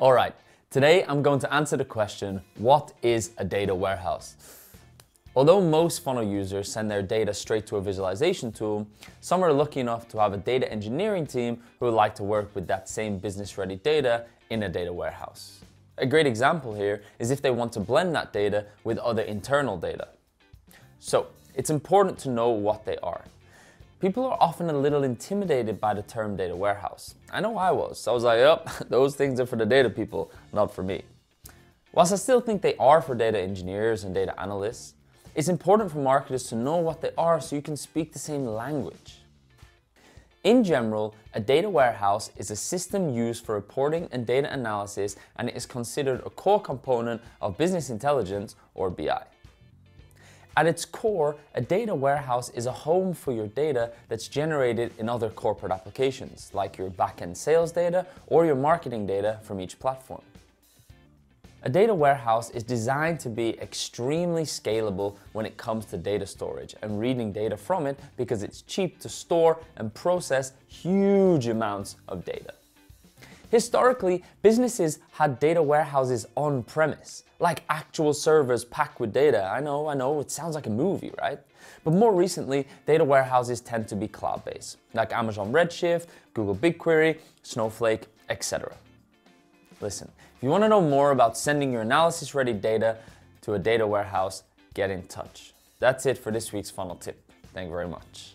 All right, today I'm going to answer the question, what is a data warehouse? Although most funnel users send their data straight to a visualization tool, some are lucky enough to have a data engineering team who would like to work with that same business-ready data in a data warehouse. A great example here is if they want to blend that data with other internal data. So, it's important to know what they are. People are often a little intimidated by the term data warehouse. I know I was. I was like, yep, those things are for the data people, not for me. Whilst I still think they are for data engineers and data analysts, it's important for marketers to know what they are so you can speak the same language. In general, a data warehouse is a system used for reporting and data analysis and it is considered a core component of business intelligence or BI. At its core, a data warehouse is a home for your data that's generated in other corporate applications, like your backend sales data or your marketing data from each platform. A data warehouse is designed to be extremely scalable when it comes to data storage and reading data from it because it's cheap to store and process huge amounts of data. Historically, businesses had data warehouses on premise, like actual servers packed with data. I know, I know, it sounds like a movie, right? But more recently, data warehouses tend to be cloud-based, like Amazon Redshift, Google BigQuery, Snowflake, etc. Listen, if you want to know more about sending your analysis ready data to a data warehouse, get in touch. That's it for this week's funnel tip. Thank you very much.